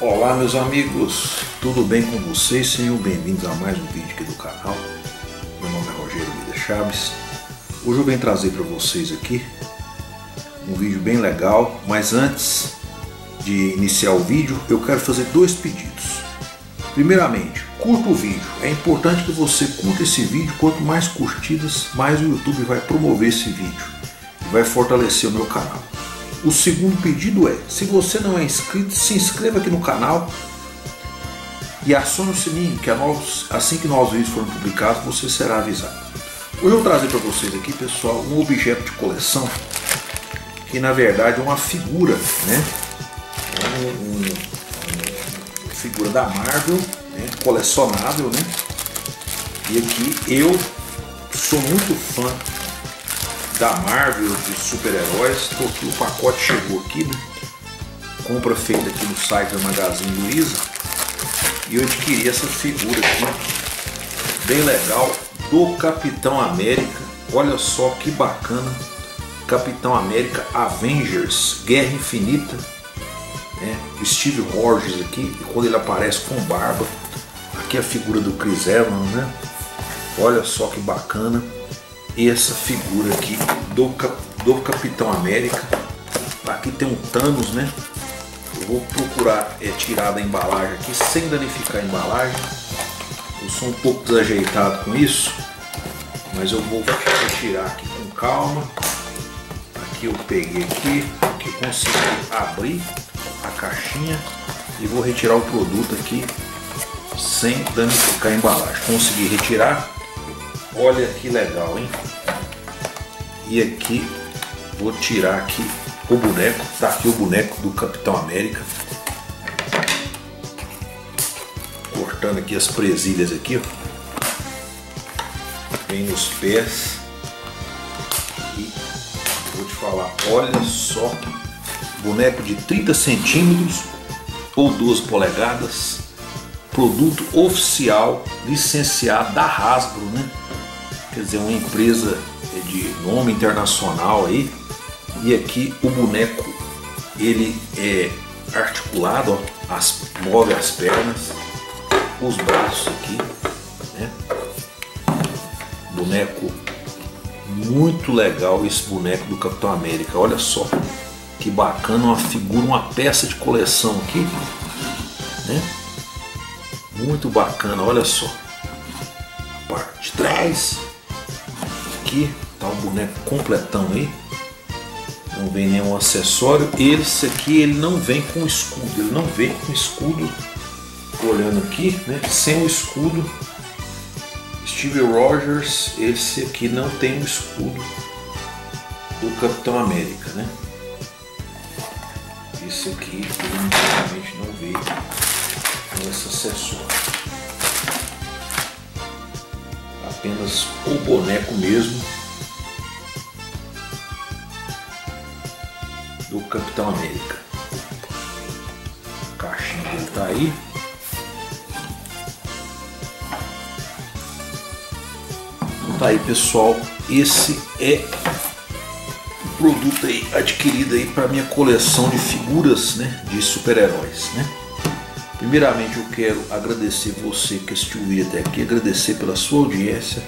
Olá meus amigos, tudo bem com vocês? Sejam bem-vindos a mais um vídeo aqui do canal. Meu nome é Rogério Vida Chaves. Hoje eu venho trazer para vocês aqui um vídeo bem legal, mas antes de iniciar o vídeo eu quero fazer dois pedidos. Primeiramente, curta o vídeo. É importante que você curta esse vídeo. Quanto mais curtidas, mais o YouTube vai promover esse vídeo e vai fortalecer o meu canal. O segundo pedido é, se você não é inscrito, se inscreva aqui no canal e acione o sininho, que assim que novos vídeos forem publicados, você será avisado. Hoje eu trazer para vocês aqui, pessoal, um objeto de coleção, que na verdade é uma figura, né? É um, um, uma figura da Marvel, né? colecionável, né? E aqui eu sou muito fã da Marvel, de super-heróis. O pacote chegou aqui, né? compra feita aqui no site da Magazine Luiza. E eu adquiri essa figura aqui, bem legal, do Capitão América. Olha só que bacana. Capitão América Avengers, Guerra Infinita. Né? Steve Rogers aqui, quando ele aparece com barba. Aqui a figura do Chris Evans, né? Olha só que bacana essa figura aqui do, do Capitão América. Aqui tem um Thanos, né? Eu vou procurar é, tirar da embalagem aqui sem danificar a embalagem. Eu sou um pouco desajeitado com isso, mas eu vou retirar aqui com calma. Aqui eu peguei aqui, que consegui abrir a caixinha e vou retirar o produto aqui sem danificar a embalagem. Consegui retirar Olha que legal, hein? E aqui, vou tirar aqui o boneco. Tá aqui o boneco do Capitão América. Cortando aqui as presilhas aqui, ó. Vem nos pés. E vou te falar, olha só. Boneco de 30 centímetros ou 12 polegadas. Produto oficial licenciado da Hasbro, né? quer dizer, uma empresa de nome internacional aí. E aqui o boneco ele é articulado, ó, as, move as pernas, os braços aqui, né? Boneco muito legal esse boneco do Capitão América. Olha só que bacana, uma figura, uma peça de coleção aqui, né? Muito bacana, olha só. Parte de trás aqui, tá o boneco completão aí. Não vem nenhum acessório. Esse aqui ele não vem com escudo, ele não vem com escudo. Olhando aqui, né? Sem o escudo. Steve Rogers, esse aqui não tem o escudo do Capitão América, né? Esse aqui realmente não veio com esse acessório apenas o boneco mesmo do Capitão América. A caixinha dele tá aí. Tá aí pessoal, esse é o produto aí adquirido aí para minha coleção de figuras, né, de super-heróis, né? Primeiramente eu quero agradecer você que assistiu até aqui, agradecer pela sua audiência.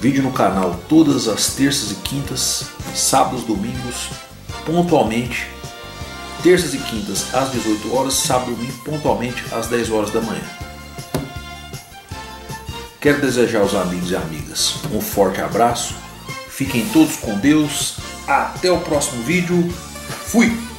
Vídeo no canal todas as terças e quintas, sábados, domingos, pontualmente. Terças e quintas às 18 horas, sábado e domingo pontualmente às 10 horas da manhã. Quero desejar aos amigos e amigas um forte abraço. Fiquem todos com Deus. Até o próximo vídeo. Fui!